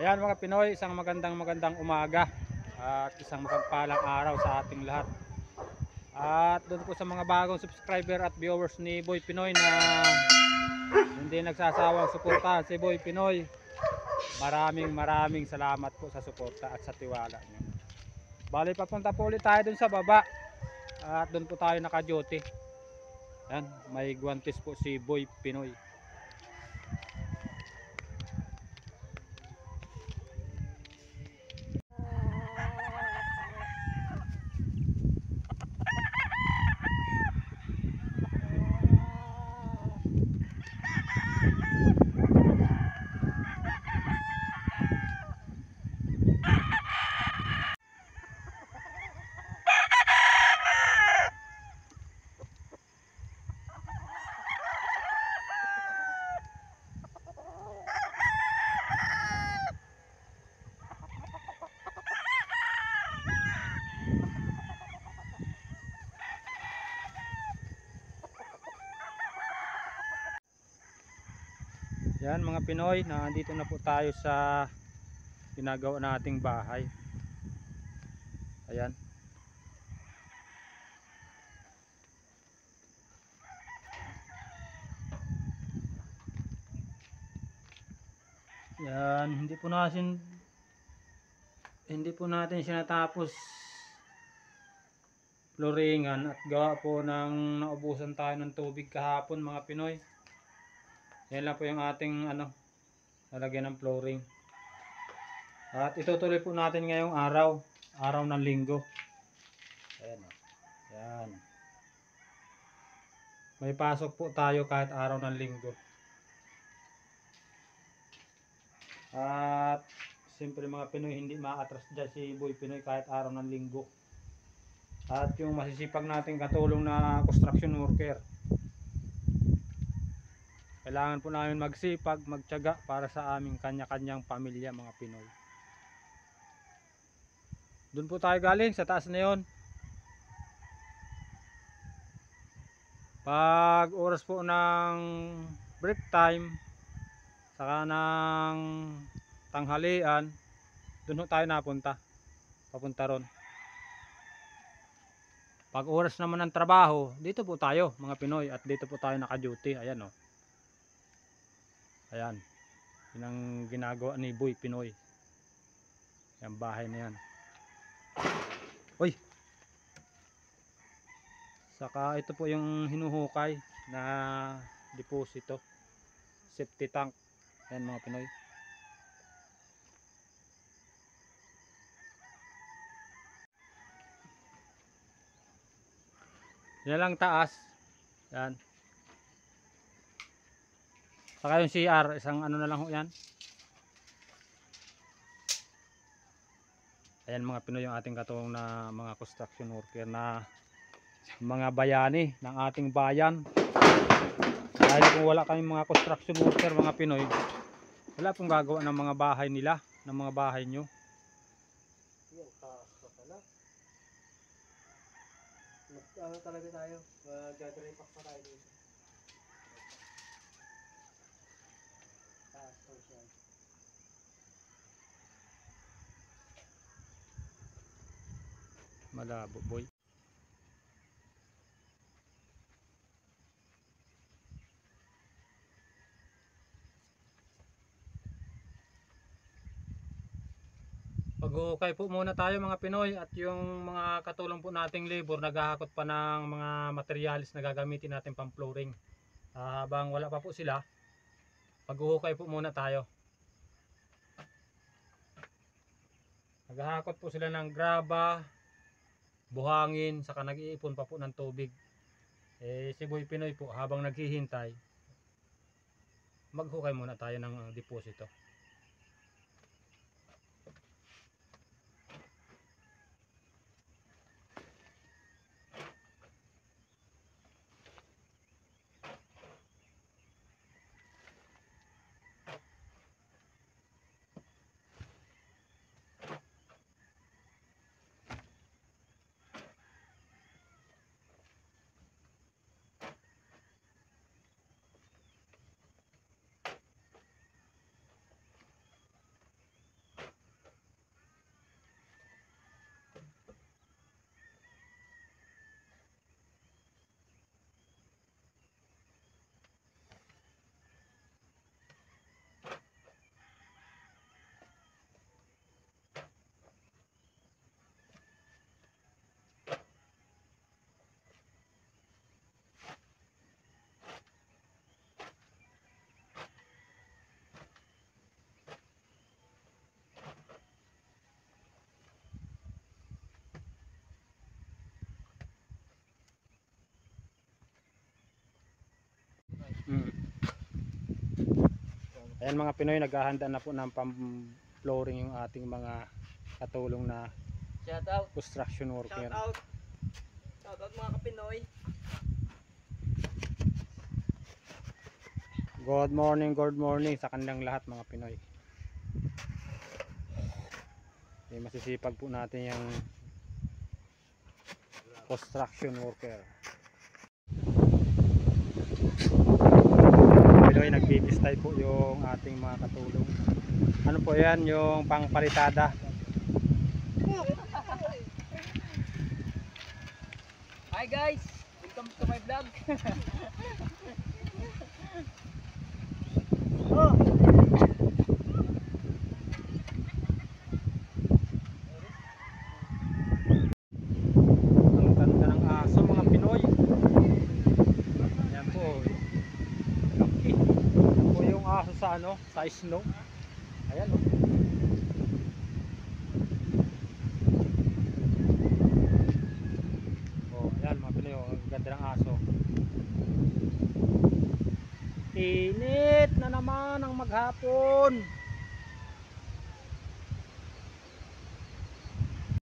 Ayan mga Pinoy, isang magandang magandang umaga at isang mapagpalang araw sa ating lahat. At doon po sa mga bagong subscriber at viewers ni Boy Pinoy na hindi nagsasawang suportahan si Boy Pinoy. Maraming maraming salamat po sa suporta at sa tiwala niyo. Bali papunta po ulit tayo dun sa baba at doon po tayo naka-duty. Yan, may guwantes po si Boy Pinoy. Yan mga Pinoy, nandito na po tayo sa ginagawa nating bahay. Ayan. Yan, hindi po natin hindi po natin siya natapos floringan at gawa po ng naubusan tayo ng tubig kahapon mga Pinoy. Yan lang po yung ating ano, lalagyan ng flooring. At itutuloy po natin ngayong araw, araw ng linggo. Ayan o. Yan. May pasok po tayo kahit araw ng linggo. At siyempre mga Pinoy hindi ma-atras dyan si Boy Pinoy kahit araw ng linggo. At yung masisipag nating katulong na construction worker. Kailangan po namin magsipag, magtiyaga para sa aming kanya-kanyang pamilya mga Pinoy. Doon po tayo galing sa taas na yon. Pag oras po ng break time, saka ng tanghalian, doon po tayo napunta. Papunta ron. Pag oras naman ng trabaho, dito po tayo mga Pinoy at dito po tayo naka-duty. Ayan o. Oh. Ayan. Yun ang ginagawa ni Boy Pinoy. Yung bahay na yan. Uy! Saka ito po yung hinuhukay na deposito. Safety tank. Ayan mga Pinoy. Yan lang taas. Yan. Saka yung CR, isang ano na lang ho yan. Ayan mga Pinoy yung ating katulong na mga construction worker na mga bayani ng ating bayan. Dahil kung wala kaming mga construction worker mga Pinoy, wala pong gagawa ng mga bahay nila, ng mga bahay nyo. Yung taas pa pala. Mag, ano talaga tayo? Mag-drive pa tayo dito. Taas pa siya. Malabo boy. Paghuhukay po muna tayo mga Pinoy at yung mga katulong po nating labor naghahakot pa ng mga materialis na gagamitin natin pang flooring. Ah, habang wala pa po sila, paghuhukay po muna tayo. Naghahakot po sila ng graba, buhangin, saka nag-iipon pa po ng tubig. Eh, si Boy Pinoy po, habang naghihintay, maghukay muna tayo ng uh, deposito. Ayan mga Pinoy, naghahanda na po ng pam-flooring yung ating mga katulong na Shout out. construction worker. Shout out. Shout out mga kapinoy. Good morning, good morning sa kanilang lahat mga Pinoy. Eh, masisipag po natin yung construction worker. Pinoy, nagbibistay po yung ating mga katulong. Ano po yan? Yung pangpalitada. Hi guys! Welcome to my vlog. oh! Ang ganda ng aso mga Pinoy. Ayan po. Laki. Ayan po yung aso sa ano, sa snow. Ayan oh. Oh, ayan mga Pinoy, oh. ng aso. Init na naman ang maghapon.